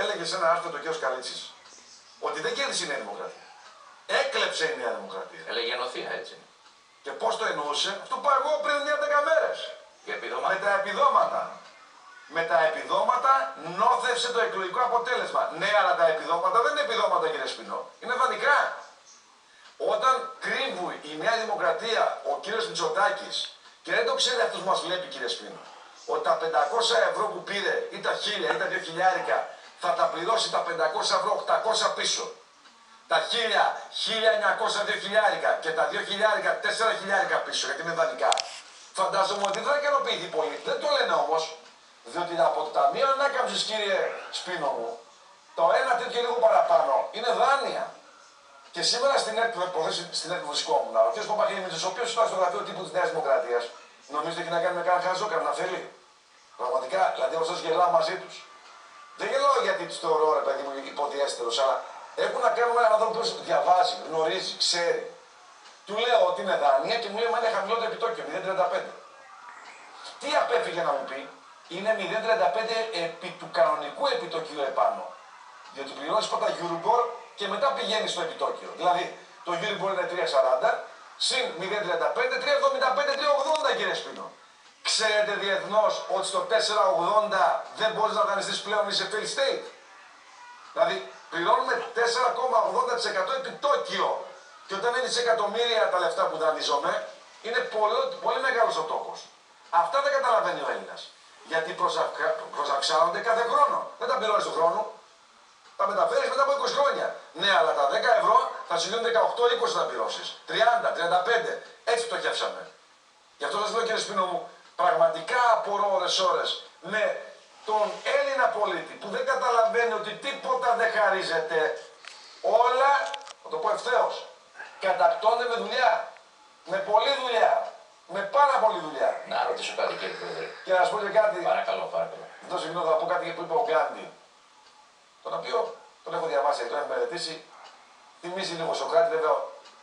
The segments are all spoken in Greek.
έλεγε σε ένα άρθρο το κ. Καλίτση ότι δεν κέρδισε η Νέα Δημοκρατία. Έκλεψε η Νέα Δημοκρατία. Έλεγε ενωθεία, έτσι. Και πώς το εννοούσε, αυτό που εγώ πριν μια δέκα μέρες. Για επιδόματα. Με τα επιδόματα. Με τα επιδόματα νόθευσε το εκλογικό αποτέλεσμα. Ναι, αλλά τα επιδόματα δεν είναι επιδόματα, κύριε Σπινό. Είναι δανεικά. Όταν κρύβει η Νέα Δημοκρατία, ο κύριος Μητσοτάκης, και δεν το ξέρει αυτός που μας βλέπει, κύριε Σπίνο, ότι τα 500 ευρώ που πήρε, ή τα 1000 ή τα 2000 θα τα πληρώσει τα 500 ευρώ 800 πίσω. Τα 1000, 1900, 2000 και τα 2000, 4000 πίσω, γιατί είναι δανεικά. Φαντάζομαι ότι δεν θα ικανοποιηθεί πολύ. Δεν το λένε όμως, διότι από το Ταμείο Ανάκαμψη, κύριε Σπίνο μου, το ένα τέτοιο λίγο παραπάνω είναι δάνεια. Και σήμερα στην ΕΡΤ στην ΕΡΤ βρισκόμουν, ο κ. Παπαγέννη, ο οποίος ήταν στο γραφείο τύπου της Νέας Δημοκρατίας, νομίζετε έχει να κάνει με κανένα χαζό, κανένα θέλει; Πραγματικά, δηλαδή εγώ σα γελάω μαζί τους. Δεν γελάω γιατί τους θεωρώ ρε παιδί μου υποδιέστερου, αλλά έχουν να κάνουν με έναν άνθρωπο που διαβάζει, γνωρίζει, ξέρει. Του λέω ότι είναι δάνεια και μου λέει μα είναι χαμηλό το επιτόκιο, 0,35. Τι απέφυγε να μου πει, είναι 0,35 επί του κανονικού επιτοκίου επάνω. Διότι πληρώνεις πρώτα Euribor και μετά πηγαίνεις στο επιτόκιο. Δηλαδή το Euribor είναι 3,40, συν 0,35, 3,75, 3,80 κύριε Σπίνο. Ξέρετε διεθνώς ότι στο 4,80 δεν μπορείς να δανειστείς πλέον είσαι fail state; Δηλαδή πληρώνουμε 4,80% επιτόκιο. Και όταν είναι δισεκατομμύρια τα λεφτά που δανείζομαι, είναι πολύ, πολύ μεγάλος ο τόκο. Αυτά δεν καταλαβαίνει ο Έλληνας. Γιατί προσαυξάνονται κάθε χρόνο. Δεν τα πληρώνεις του χρόνου. Τα μεταφέρεις μετά από 20 χρόνια. Ναι, αλλά τα 10 ευρώ θα σου γίνουν 18-20 να πληρώσεις. 30, 35. Έτσι πτωχεύσαμε. Γι' αυτό σας λέω κύριε Σπίνο μου, πραγματικά απορώ ώρες ώρες με τον Έλληνα πολίτη που δεν καταλαβαίνει ότι τίποτα δεν χαρίζεται. Όλα, θα το πω ευθέως, κατακτώνται με δουλειά. Με πολλή δουλειά. Με πάρα πολλή δουλειά. Να ρωτήσω κάτι κύριε Πρόεδρε. Και να σου πω και κάτι. Παρακαλώ, παρακαλώ. Εδώ συγγνώμη, θα πω κάτι που είπε ο Γκάντι. Τον οποίο τον έχω διαβάσει, τον έχω μελετήσει. Θυμίζει λίγο Σοκράτη, βέβαια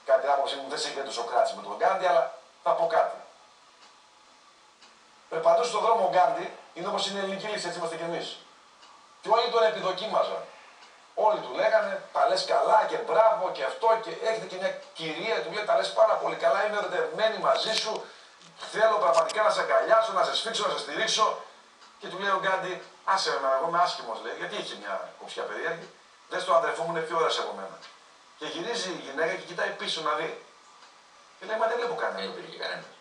κάτι άποψη μου δεν συγκρίνει το Σοκράτη με τον Γκάντι, αλλά θα πω κάτι. Περπατούσε στον δρόμο ο Γκάντι, είναι όπως είναι η ελληνική λύση, έτσι είμαστε κι εμείς. Και όλοι τον επιδοκίμαζαν. Όλοι του λέγανε, τα λες καλά και μπράβο και αυτό και έχετε και μια κυρία, του λέει, τα λες πάρα πολύ καλά, είμαι ερωτευμένη μαζί σου, θέλω πραγματικά να σε αγκαλιάσω, να σε σφίξω, να σε στηρίξω. Και του λέει ο Γκάντι, άσε με, εγώ είμαι άσχημος, λέει, γιατί είχε μια κοψιά περίεργη. Δεν στο αδερφό μου είναι πιο ωραία από μένα. Και γυρίζει η γυναίκα και κοιτάει πίσω να δει. Και λέει, μα δεν βλέπω κανένα. Δεν υπήρχε κανένας.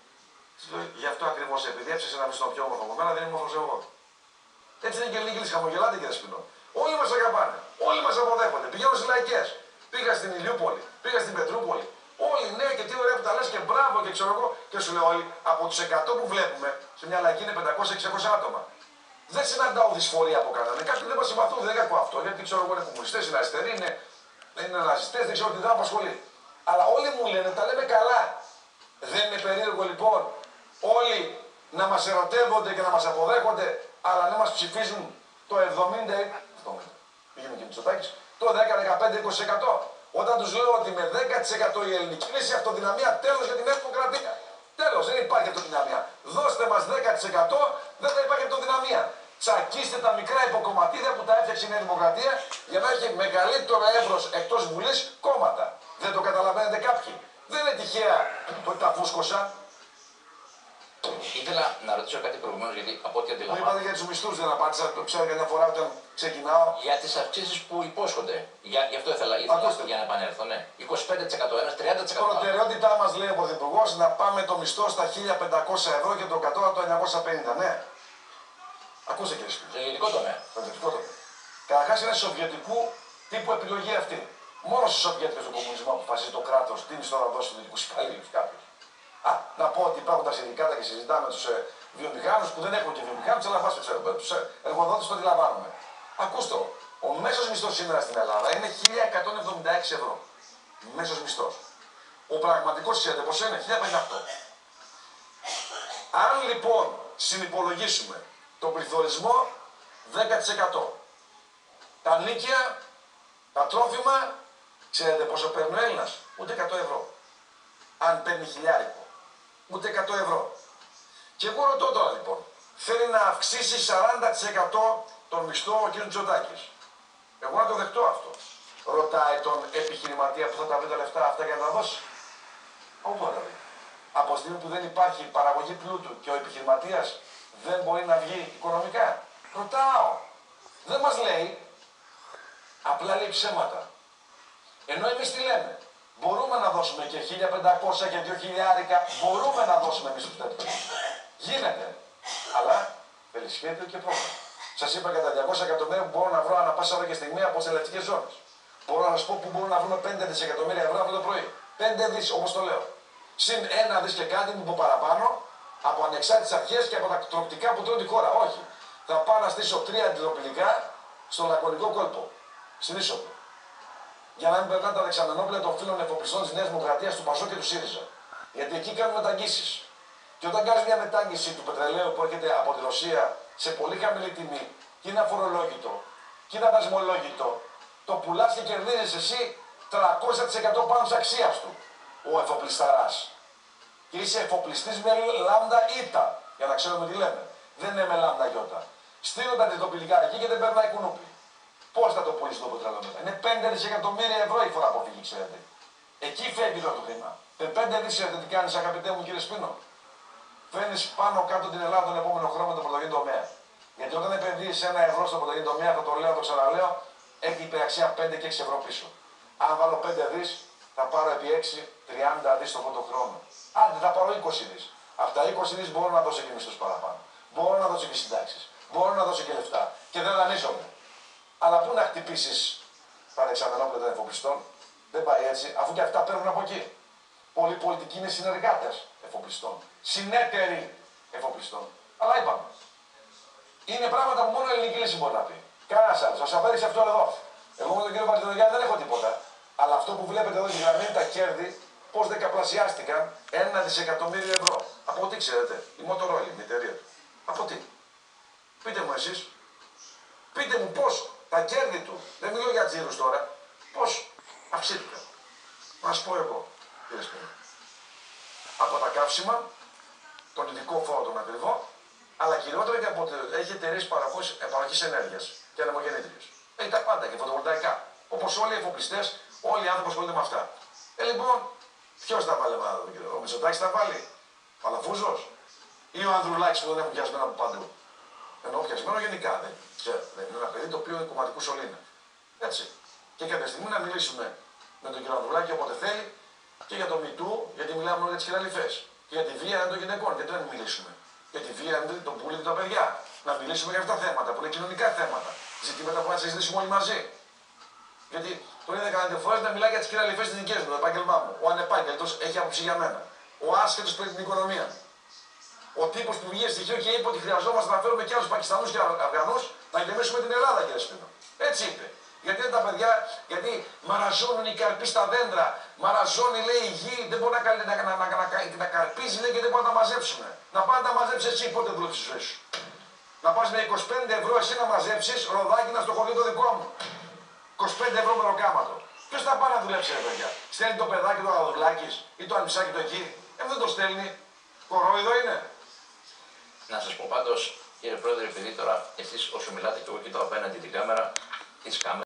Γι' αυτό ακριβώς επειδή έψαξε να βρεις τον πιο όμορφο από μένα, δεν είμαι όμορφος εγώ. Έτσι είναι και λίγοι χαμογελάτε κύριε Σπινό. Όλοι μας αγαπάνε. Όλοι μας αποδέχονται. Πηγαίνω στις λαϊκές. Πήγα στην Ηλιούπολη. Πήγα στην Πετρούπολη. Όλοι ναι και τι ωραία που τα λες και μπράβο και ξέρω εγώ. Και σου λέω όλοι από τους 100 που βλέπουμε σε μια λαϊκή είναι 500-600 άτομα. Δεν συναντάω δυσφορία από κανέναν. Κάποιοι δεν μας συμπαθούν, δεν κακό αυτό. Γιατί ξέρω εγώ είναι κομμουνιστές, είναι αριστεροί, είναι, είναι ναζιστές, δεν ξέρω τι δεν απασχολεί. Αλλά όλοι μου λένε, τα λέμε καλά. Δεν είναι περίεργο λοιπόν όλοι να μας ερωτεύονται και να μας αποδέχονται, αλλά να μας ψηφίζουν το 70, αυτό πήγαινε και Μητσοτάκης, το 10, 15, 20%. Όταν τους λέω ότι με 10% η ελληνική λύση αυτοδυναμία τέλος για την Δημοκρατία. Τέλος, δεν υπάρχει αυτοδυναμία. Δώστε μας 10%, δεν θα υπάρχει αυτοδυναμία. Τσακίστε τα μικρά υποκομματίδια που τα έφτιαξε η Νέα Δημοκρατία για να έχει μεγαλύτερο εύρος εκτός Βουλής κόμματα. Δεν το καταλαβαίνετε κάποιοι. Δεν είναι τυχαία ότι τα φούσκωσαν. Ήθελα να ρωτήσω κάτι προηγουμένως γιατί από ό,τι Μου είπατε αντιλαμβάνομαι. για τους μισθούς, δεν απάντησα. Το ξέρω καμιά φορά όταν ξεκινάω. Για τις αυξήσεις που υπόσχονται. Για, γι' αυτό ήθελα, ήθελα Ακούστε. για να επανέλθω. Ναι. 25% ένας, 30%. Προτεραιότητά μας, λέει ο Πρωθυπουργός, να πάμε το μισθό στα 1500 ευρώ και το κατώτατο 950. Ναι. Ακούσε κύριε Σπίτι. Στο ιδιωτικό τομέα. Παιδευτικό το. Καταρχάς είναι σοβιετικού τύπου επιλογή αυτή. Μόνος στου Σοβιέτικε του κομμουνισμού αποφασίζει το κράτος τι μισθό να δώσει στου δυτικού υπαλλήλου κάποιο. Α, να πω ότι υπάρχουν τα συνδικάτα και συζητάμε τους ε, βιομηχάνους που δεν έχουν και βιομηχάνους, αλλά πα ξέρω, τους ε, εργοδότες το αντιλαμβάνομαι. Ακούστε, ο μέσος μισθός σήμερα στην Ελλάδα είναι 1176 ευρώ. Μέσος μισθός. Ο πραγματικός ξέρετε πόσο είναι, 1058. Αν λοιπόν συνυπολογίσουμε τον πληθωρισμό 10%, τα νίκια, τα τρόφιμα, ξέρετε πόσο παίρνει ο Έλληνας, ούτε 100 ευρώ. Αν παίρνει χιλιάρικο, ούτε 100 ευρώ. Και εγώ ρωτώ τώρα λοιπόν, θέλει να αυξήσει 40% τον μισθό ο κ. Τζοτάκης. Εγώ να το δεχτώ αυτό. Ρωτάει τον επιχειρηματία που θα τα βρει τα λεφτά αυτά για να τα δώσει. Όχι ρε. Από τη στιγμή που δεν υπάρχει παραγωγή πλούτου και ο επιχειρηματίας δεν μπορεί να βγει οικονομικά. Ρωτάω. Δεν μας λέει. Απλά λέει ψέματα. Ενώ εμείς τι λέμε; Μπορούμε να δώσουμε και 1500 και 2000 μπορούμε να δώσουμε εμείς τους τέτοιους. Γίνεται. Αλλά θέλει σχέδιο και πρόγραμμα. Σας είπα για τα 200 εκατομμύρια που μπορώ να βρω ανά πάσα ώρα και στιγμή από τις ελευτικές ζώνες. Μπορώ να σας πω που μπορούμε να βρούμε 5 δισεκατομμύρια ευρώ αυτό το πρωί. 5 δις, όπως το λέω. Συν ένα δις και κάτι που πω παραπάνω από ανεξάρτητες αρχές και από τα τροπτικά που τρώνε τη χώρα. Όχι. Θα πάω να στήσω τρία αντιδροπηλικά στο λακωνικό κόλπο. Στην είσοδο. Για να μην περνάνε τα δεξαμενόπλαια των φίλων εφοπλιστών τη Νέα Δημοκρατία, του Πασό και του ΣΥΡΙΖΑ. Γιατί εκεί κάνουν μεταγγίσει. Και όταν κάνεις μια μετάγγιση του πετρελαίου που έρχεται από τη Ρωσία σε πολύ χαμηλή τιμή και είναι αφορολόγητο και είναι αδασμολόγητο, το πουλάς και κερδίζεις εσύ 300% πάνω της αξίας του ο εφοπλισταράς. Και είσαι εφοπλιστής με λάμδα ήττα, για να ξέρουμε τι λέμε. Δεν είναι με λάμδα γιώτα. Στείλω τα διδοπηλικά εκεί και δεν περνάει κουνούπι. Πώς θα το πουλήσει το πετρέλαιο μετά. Είναι 5 δισεκατομμύρια ευρώ η φορά αποφύγη, ξέρετε. Εκεί φεύγει το χρήμα. Με 5 δισεκατομμύρια τι κάνει, αγαπητέ μου κύριε Σπίνο. Φέρνεις πάνω κάτω την Ελλάδα τον επόμενο χρόνο με το πρωτογενή τομέα. Γιατί όταν επενδύεις ένα ευρώ στο πρωτογενή τομέα, θα το λέω, το ξαναλέω, έχει υπεραξία 5 και 6 ευρώ πίσω. Αν βάλω 5 δις, θα πάρω επί 6, 30 δις το πρώτο χρόνο. Άντε, θα πάρω 20 δις. Από τα 20 δις μπορώ να δώσω και μισθού παραπάνω. Μπορώ να δώσω και συντάξεις. Μπορώ να δώσω και λεφτά. Και δεν δανείζομαι. Αλλά πού να χτυπήσεις τα δεξαμενόπλαια των εφοπλιστών. Δεν πάει έτσι, αφού και αυτά παίρνουν από εκεί. Πολλοί πολιτικοί είναι συνεργάτες εφοπλιστών. Συνέτεροι εφοπλιστών. Αλλά είπαμε. Είναι πράγματα που μόνο η ελληνική λύση μπορεί να πει. Κανένας άλλος. Σας απέδειξε αυτό εδώ. Εγώ με τον κύριο Παρτιδογιάννη δεν έχω τίποτα. Αλλά αυτό που βλέπετε εδώ, γραμμή τα κέρδη, πώς δεκαπλασιάστηκαν ένα δισεκατομμύριο ευρώ. Από τι ξέρετε, η Motorola, η εταιρεία του. Από τι. Πείτε μου εσείς. Πείτε μου πώς τα κέρδη του, δεν μιλώ για τζίρους τώρα, πώ αυξήθηκαν. Να πω εγώ, κύριε Σπίνα. Από τα καύσιμα, τον ειδικό φόρο τον ακριβό, αλλά κυριότερα και από ότι έχει εταιρείες παροχή ενέργειας και ανεμογεννήτριες. Έχει τα πάντα και φωτοβολταϊκά. Όπως όλοι οι εφοπλιστές, όλοι οι άνθρωποι ασχολούνται με αυτά. Ε, λοιπόν, ποιος τα βάλει μάλλον, ο Μητσοτάκης τα βάλει, ο Αλαφούζο ή ο Ανδρουλάκης που τον έχουν πιασμένο από παντού; Ενώ πιασμένο γενικά δεν ξέρω. Δεν είναι ένα παιδί το οποίο είναι κομματικού σωλήνας. Έτσι. Και κάποια στιγμή να μιλήσουμε με τον κύριο Ανδρουλάκη όποτε θέλει και για το Μητού, γιατί μιλάμε μόνο για τις χειραλιφέ. Και για τη βία των γυναικών. Γιατί δεν μιλήσουμε. Για τη βία των πουλί και τα παιδιά. Να μιλήσουμε για αυτά τα θέματα που είναι κοινωνικά θέματα. Ζητήματα που να συζητήσουμε όλοι μαζί. Γιατί το είδα κανένα φορές να μιλάει για τις χειραλιφέ τη δικές μου, το επάγγελμά μου. Ο ανεπάγγελτος έχει άποψη για μένα. Ο άσχετος πριν την οικονομία. Ο τύπος που βγήκε στοιχείο και είπε ότι χρειαζόμαστε να φέρουμε και άλλους Πακιστανούς και Αφγανούς να γεμίσουμε την Ελλάδα, κύριε Σπίνο. Έτσι είπε. Γιατί είναι τα παιδιά, γιατί μαραζώνουν οι καρποί στα δέντρα, μαραζώνει λέει η γη, δεν μπορεί να, να, να, να, να, να καρπίζει λέει και δεν μπορεί να τα μαζέψουμε. Να πάει να τα μαζέψεις εσύ πότε δουλεύει τη ζωή σου. Να πας με 25 ευρώ εσύ να μαζέψεις ροδάκι να στο χωριό το δικό μου. 25 ευρώ με ροκάματο. Ποιος θα πάει να δουλέψει, ρε παιδιά; Στέλνει το παιδάκι του Αδοβλάκη ή το ανιψάκι του εκεί. Ε, δεν το στέλνει. Κορόιδο είναι. Να σας πω πάντως, κύριε Πρόεδρε, επειδή τώρα εσείς όσο μιλάτε και εγώ κοιτάω απέναντι την κάμερα, τις κάμερα.